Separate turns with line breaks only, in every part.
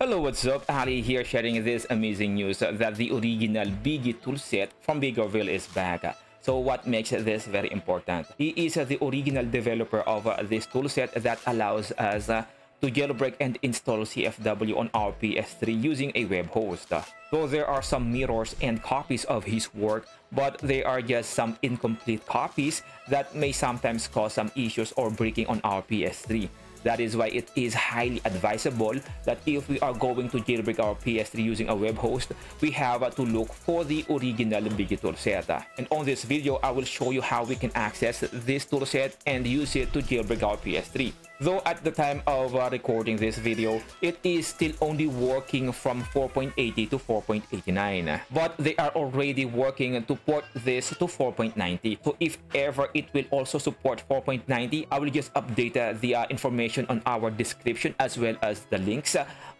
Hello, what's up? Ali here sharing this amazing news that the original BGToolSet from bguerville is back. So what makes this very important? He is the original developer of this toolset that allows us to jailbreak and install CFW on our PS3 using a web host. Though there are some mirrors and copies of his work, but they are just some incomplete copies that may sometimes cause some issues or breaking on our PS3. That is why it is highly advisable that if we are going to jailbreak our PS3 using a web host, we have to look for the original digital toolset. And on this video, I will show you how we can access this toolset and use it to jailbreak our PS3. Though at the time of uh, recording this video, it is still only working from 4.80 to 4.89. But they are already working to port this to 4.90. So if ever it will also support 4.90, I will just update uh, the uh, information on our description as well as the links.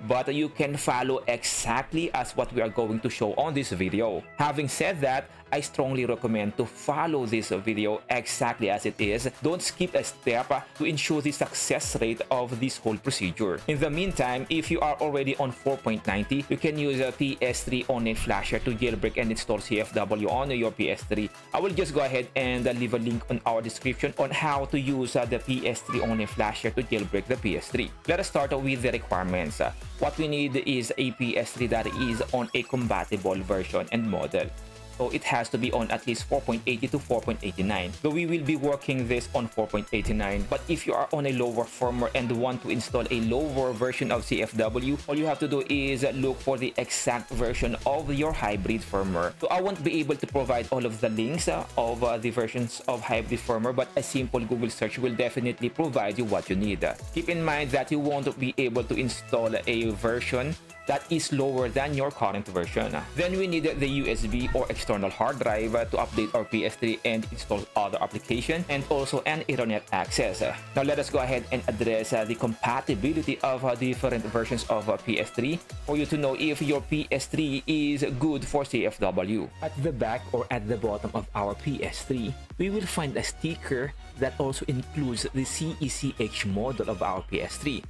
But you can follow exactly as what we are going to show on this video. Having said that, I strongly recommend to follow this video exactly as it is. Don't skip a step to ensure the success rate of this whole procedure. In the meantime, if you are already on 4.90, you can use a PS3 Online Flasher to jailbreak and install CFW on your PS3. I will just go ahead and leave a link on our description on how to use the PS3 Online Flasher to jailbreak the PS3. Let us start with the requirements. What we need is a PS3 that is on a compatible version and model so it has to be on at least 4.80 to 4.89 so we will be working this on 4.89 but if you are on a lower firmware and want to install a lower version of CFW all you have to do is look for the exact version of your hybrid firmware. So I won't be able to provide all of the links uh, of uh, the versions of hybrid firmware but a simple Google search will definitely provide you what you need. Keep in mind that you won't be able to install a version that is lower than your current version. Then we need the USB or external hard drive to update our PS3 and install other applications and also an Ethernet access. Now let us go ahead and address uh, the compatibility of uh, different versions of uh, PS3 for you to know if your PS3 is good for CFW. At the back or at the bottom of our PS3, we will find a sticker that also includes the CECH model of our PS3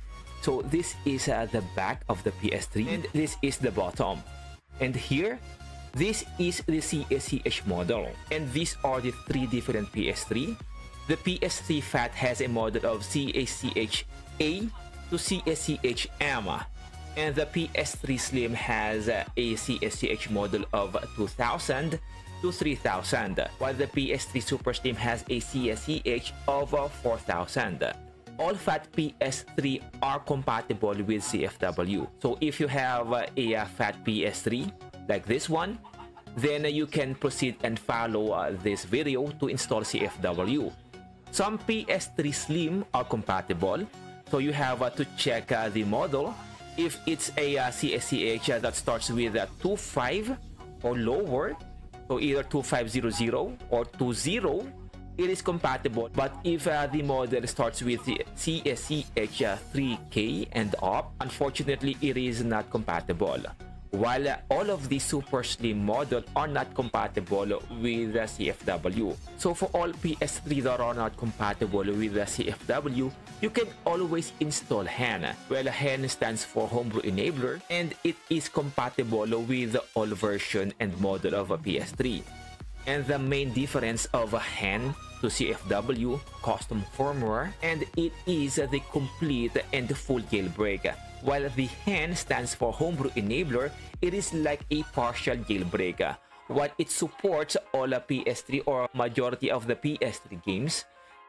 so this is uh, the back of the PS3 and this is the bottom. And here, this is the CECH model. And these are the three different PS3. The PS3 FAT has a model of CECH-A to CECH-M. And the PS3 Slim has uh, a CECH model of 2000 to 3000, while the PS3 Super Slim has a CECH of 4000 all FAT PS3 are compatible with CFW. So if you have a, FAT PS3 like this one, then you can proceed and follow uh, this video to install CFW. Some PS3 Slim are compatible, so you have uh, to check uh, the model. If it's a uh, CECH that starts with a 25 or lower, so either 2500 or 20 it is compatible but if uh, the model starts with the CECH3K and up unfortunately it is not compatible while uh, all of the super slim models are not compatible with the CFW. So for all PS3 that are not compatible with the CFW, you can always install HEN. Well, HEN stands for Homebrew Enabler and it is compatible with all version and model of a PS3 and the main difference of a HEN to CFW custom firmware and it is the complete and full jailbreak. While the HEN stands for Homebrew Enabler, it is like a partial jailbreak. While it supports all the PS3 or majority of the PS3 games,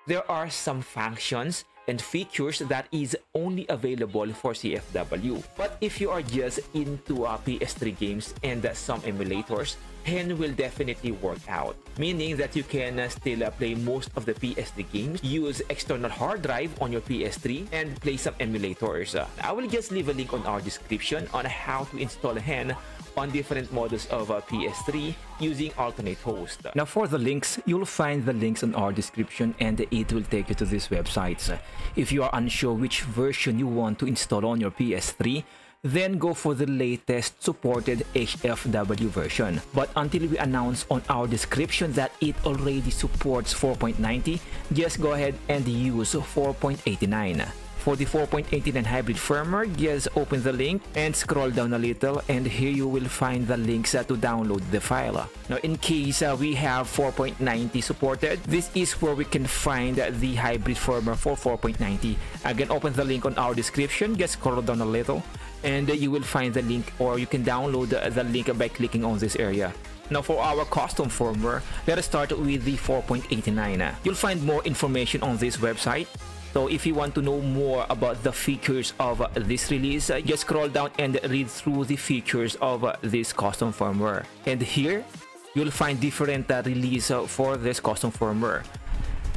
there are some functions and features that is only available for CFW. But if you are just into uh, PS3 games and uh, some emulators, HEN will definitely work out, meaning that you can uh, still uh, play most of the PS3 games, use external hard drive on your PS3, and play some emulators. I will just leave a link on our description on how to install HEN on different models of uh, PS3 using alternate host. Now for the links, you'll find the links in our description and it will take you to these websites. If you are unsure which version you want to install on your PS3, then go for the latest supported HFW version. But until we announce on our description that it already supports 4.90, just go ahead and use 4.89. For the 4.89 hybrid firmware, just open the link and scroll down a little and here you will find the links uh, to download the file. Now in case uh, we have 4.90 supported, this is where we can find the hybrid firmware for 4.90. Again, open the link on our description, just scroll down a little and you will find the link or you can download the link by clicking on this area. Now for our custom firmware, let us start with the 4.89. You'll find more information on this website. So if you want to know more about the features of this release, uh, just scroll down and read through the features of uh, this custom firmware. And here, you'll find different uh, release for this custom firmware.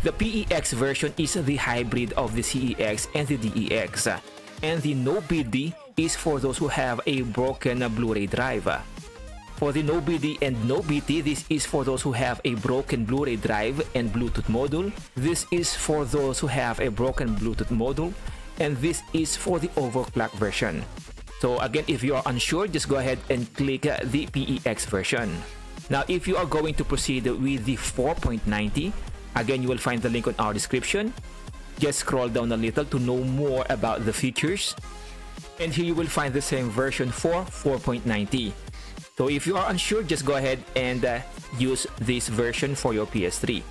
The PEX version is the hybrid of the CEX and the DEX. And the no BD is for those who have a broken Blu-ray drive. For the no BD and no BT, this is for those who have a broken Blu-ray drive and Bluetooth module. This is for those who have a broken Bluetooth module. And this is for the overclock version. So again, if you are unsure, just go ahead and click uh, the PEX version. Now, if you are going to proceed with the 4.90, again, you will find the link on our description. Just scroll down a little to know more about the features. And here you will find the same version for 4.90. So if you are unsure, just go ahead and uh, use this version for your PS3.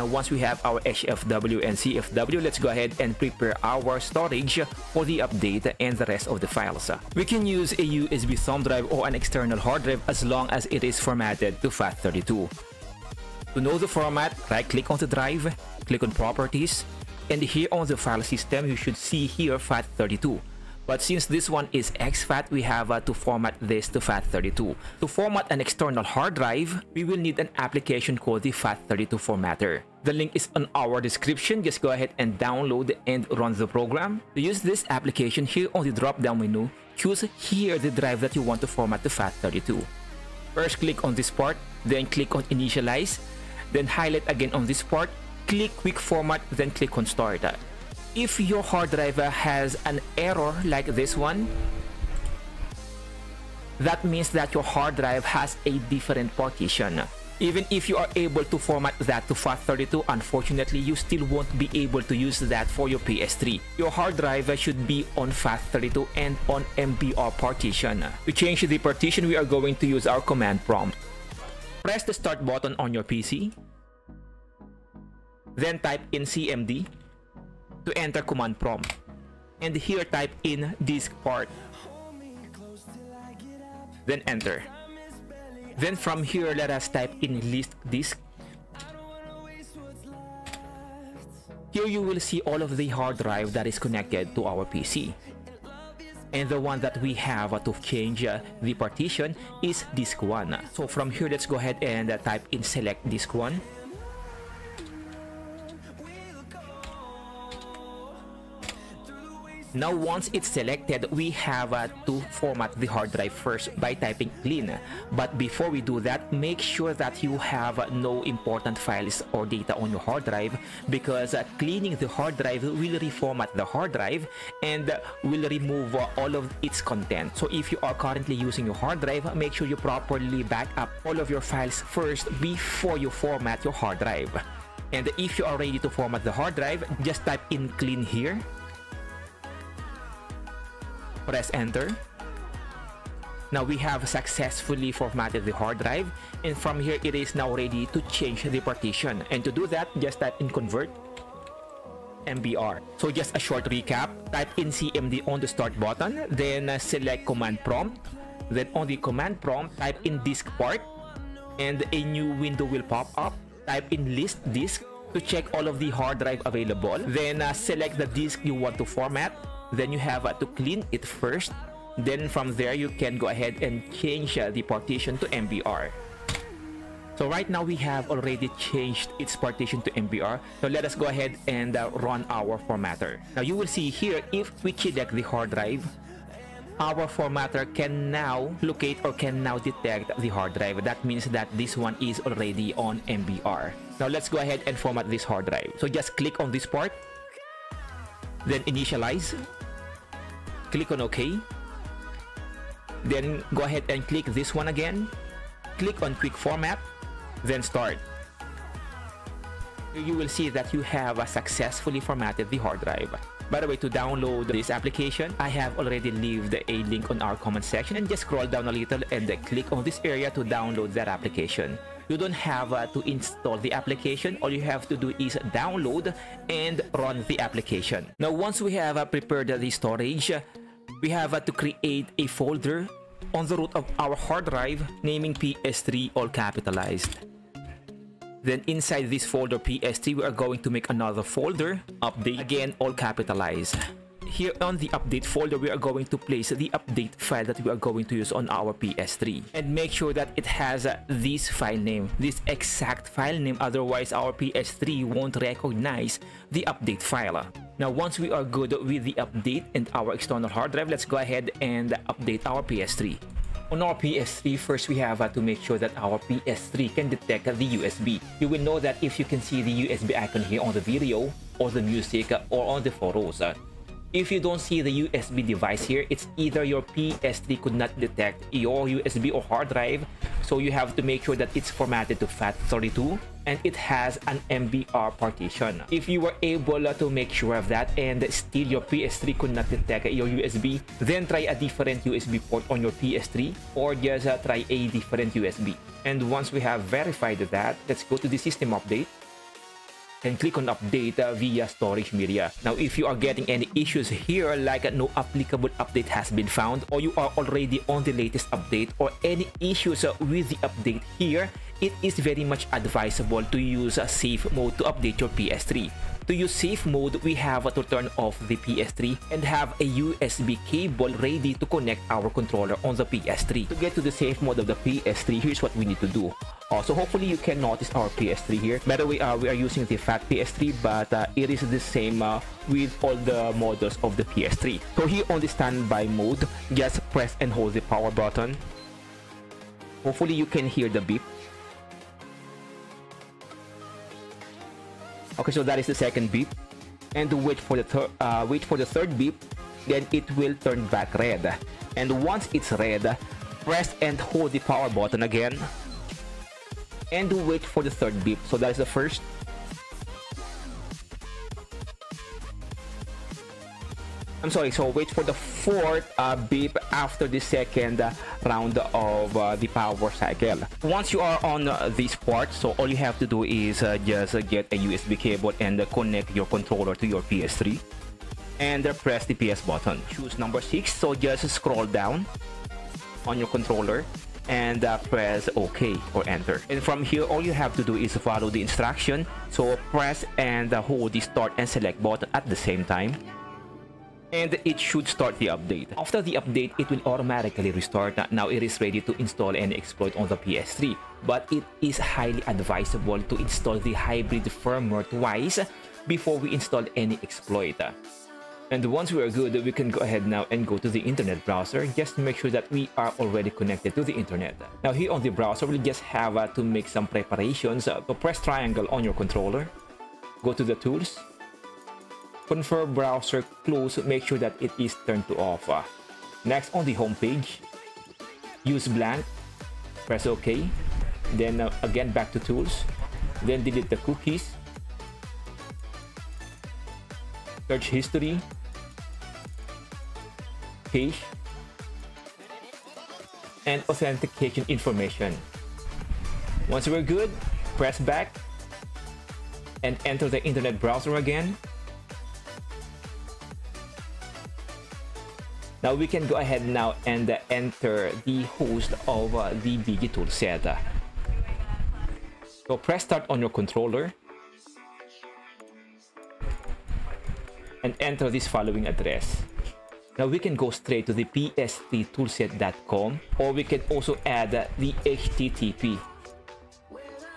Now once we have our HFW and CFW, let's go ahead and prepare our storage for the update and the rest of the files. We can use a USB thumb drive or an external hard drive as long as it is formatted to FAT32. To know the format, right click on the drive, click on properties, and here on the file system you should see here FAT32. But since this one is exFAT, we have uh, to format this to FAT32. To format an external hard drive, we will need an application called the FAT32 formatter. The link is on our description. Just go ahead and download and run the program. To use this application, here on the drop-down menu, choose here the drive that you want to format to FAT32. First, click on this part, then click on Initialize, then highlight again on this part, click Quick Format, then click on Start if your hard drive has an error like this one, that means that your hard drive has a different partition. Even if you are able to format that to FAT32, unfortunately, you still won't be able to use that for your PS3. Your hard drive should be on FAT32 and on MBR partition. To change the partition, we are going to use our command prompt. Press the start button on your PC. Then type in CMD to enter command prompt. And here type in disk part. Then enter. Then from here let us type in list disk. Here you will see all of the hard drive that is connected to our PC. And the one that we have to change uh, the partition is disk 1. So from here let's go ahead and uh, type in select disk 1 Now once it's selected, we have uh, to format the hard drive first by typing clean. But before we do that, make sure that you have no important files or data on your hard drive because uh, cleaning the hard drive will reformat the hard drive and will remove all of its content. So if you are currently using your hard drive, make sure you properly back up all of your files first before you format your hard drive. And if you are ready to format the hard drive, just type in clean here press enter. Now we have successfully formatted the hard drive and from here it is now ready to change the partition. And to do that, just type in convert MBR. So just a short recap, type in CMD on the start button, then uh, select command prompt. Then on the command prompt, type in disk part and a new window will pop up. Type in list disk to check all of the hard drive available. Then uh, select the disk you want to format then you have uh, to clean it first then from there you can go ahead and change uh, the partition to MBR so right now we have already changed its partition to MBR so let us go ahead and uh, run our formatter now you will see here if we select the hard drive our formatter can now locate or can now detect the hard drive. That means that this one is already on MBR. Now let's go ahead and format this hard drive. So just click on this part, then initialize, click on OK. Then go ahead and click this one again. Click on Quick Format, then Start. You will see that you have successfully formatted the hard drive. By the way, to download this application, I have already left a link on our comment section and just scroll down a little and click on this area to download that application. You don't have uh, to install the application. All you have to do is download and run the application. Now, once we have uh, prepared the storage, we have to create a folder on the root of our hard drive naming PS3 all capitalized. Then inside this folder PS3, we are going to make another folder, update, again all capitalized. Here on the update folder, we are going to place the update file that we are going to use on our PS3. And make sure that it has uh, this file name, this exact file name, otherwise our PS3 won't recognize the update file. Now once we are good with the update and our external hard drive, let's go ahead and update our PS3. On our PS3, first we have uh, to make sure that our PS3 can detect the USB. You will know that if you can see the USB icon here on the video, or the music, or on the photos. If you don't see the USB device here, it's either your PS3 could not detect your USB or hard drive, so you have to make sure that it's formatted to FAT32 and it has an MBR partition. If you were able to make sure of that and still your PS3 could not detect your USB, then try a different USB port on your PS3 or just uh, try a different USB. And once we have verified that, let's go to the system update and click on update uh, via storage media. Now, if you are getting any issues here like uh, no applicable update has been found or you are already on the latest update or any issues uh, with the update here, it is very much advisable to use a safe mode to update your PS3. To use safe mode, we have to turn off the PS3 and have a USB cable ready to connect our controller on the PS3. To get to the safe mode of the PS3, here's what we need to do. Uh, so hopefully you can notice our PS3 here. By the way, uh, we are using the fat PS3, but uh, it is the same uh, with all the models of the PS3. So here on the standby mode, just press and hold the power button. Hopefully you can hear the beep. Okay, so that is the second beep. And wait for the third uh, wait for the third beep, then it will turn back red. And once it's red, press and hold the power button again. And wait for the third beep. So that is the first, I'm sorry, so wait for the fourth uh, beep after the second uh, round of uh, the power cycle. Once you are on uh, this part, so all you have to do is uh, just uh, get a USB cable and connect your controller to your PS3 and press the PS button. Choose number 6, so just scroll down on your controller and press OK or enter. And from here, all you have to do is follow the instruction. So press and hold the start and select button at the same time and it should start the update. After the update, it will automatically restart. Now it is ready to install any exploit on the PS3, but it is highly advisable to install the hybrid firmware twice before we install any exploit. And once we are good, we can go ahead now and go to the internet browser just to make sure that we are already connected to the internet. Now here on the browser, we'll just have uh, to make some preparations. Uh, so press triangle on your controller, go to the tools, confirm browser close, make sure that it is turned to off. Next, on the home page, use blank, press OK. Then uh, again back to tools, then delete the cookies, search history, Page. and authentication information. Once we're good, press back and enter the internet browser again Now we can go ahead now and uh, enter the host of uh, the toolset. So press start on your controller and enter this following address. Now we can go straight to the ps3toolset.com or we can also add uh, the HTTP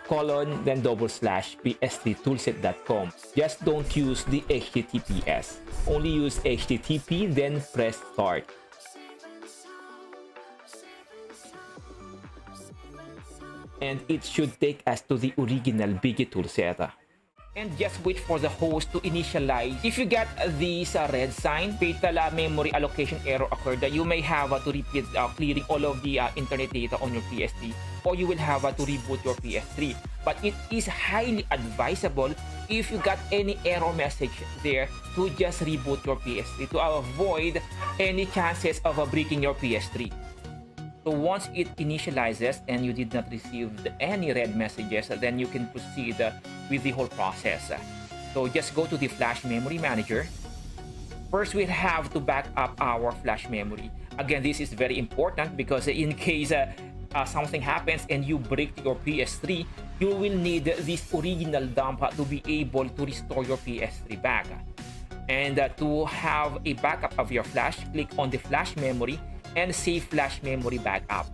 colon then double slash ps3toolset.com. Just don't use the HTTPS. Only use HTTP then press start. And it should take us to the original BGToolSet. And just wait for the host to initialize. If you get this uh, red sign, fatal uh, memory allocation error occurred, uh, you may have uh, to repeat uh, clearing all of the uh, internet data on your PS3 or you will have uh, to reboot your PS3. But it is highly advisable if you got any error message there to just reboot your PS3 to avoid any chances of uh, breaking your PS3. So once it initializes and you did not receive any red messages, then you can proceed uh, with the whole process. So just go to the flash memory manager. First, we have to back up our flash memory. Again, this is very important because in case uh, uh, something happens and you break your PS3, you will need this original dump to be able to restore your PS3 back. And uh, to have a backup of your flash, click on the flash memory and save flash memory backup.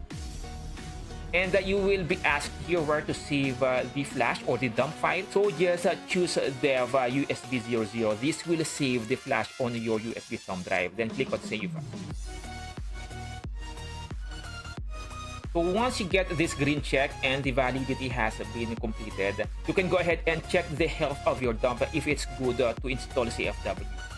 And you will be asked here where to save uh, the flash or the dump file. So just uh, choose dev uh, USB 00. This will save the flash on your USB thumb drive. Then click on save. So once you get this green check and the validity has been completed, you can go ahead and check the health of your dump if it's good uh, to install CFW.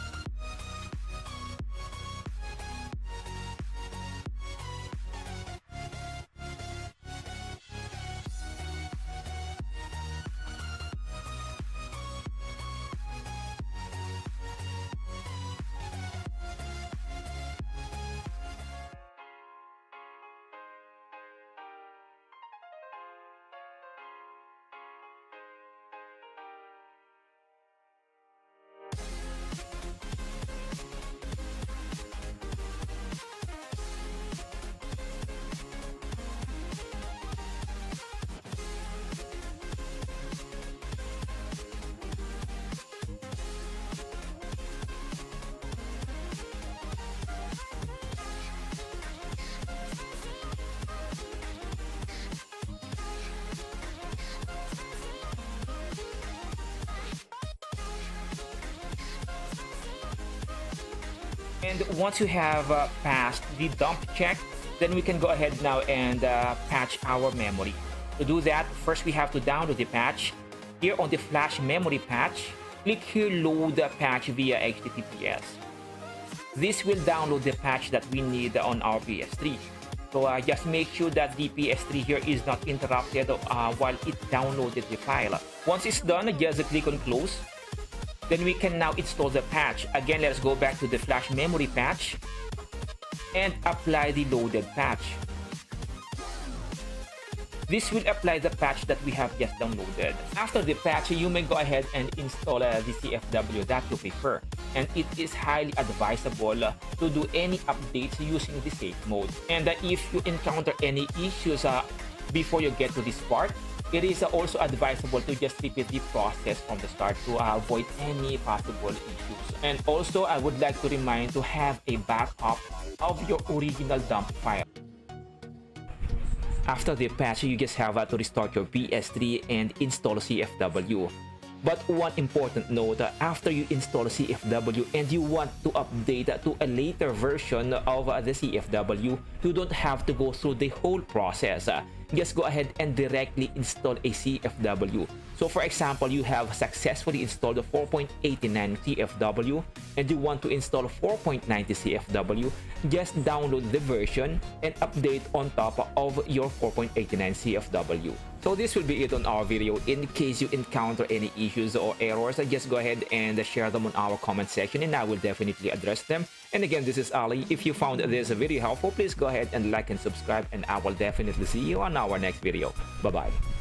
And once you have uh, passed the dump check, then we can go ahead now and uh, patch our memory. To do that, first we have to download the patch. Here on the flash memory patch, click here load the patch via HTTPS. This will download the patch that we need on our PS3. So uh, just make sure that the PS3 here is not interrupted uh, while it downloaded the file. Once it's done, just click on close then we can now install the patch. Again, let's go back to the flash memory patch and apply the loaded patch. This will apply the patch that we have just downloaded. After the patch, you may go ahead and install uh, the CFW that you prefer. And it is highly advisable uh, to do any updates using the safe mode. And uh, if you encounter any issues uh, before you get to this part, it is also advisable to just repeat the process from the start to avoid any possible issues. And also, I would like to remind to have a backup of your original dump file. After the patch, you just have to restart your PS3 and install CFW. But one important note, uh, after you install CFW and you want to update uh, to a later version of uh, the CFW, you don't have to go through the whole process. Just go ahead and directly install a CFW. So for example, you have successfully installed the 4.89 CFW and you want to install 4.90 CFW, just download the version and update on top of your 4.89 CFW. So this will be it on our video. In case you encounter any issues or errors, just go ahead and share them on our comment section and I will definitely address them. And again, this is Ali. If you found this video helpful, please go ahead and like and subscribe and I will definitely see you on our next video. Bye-bye.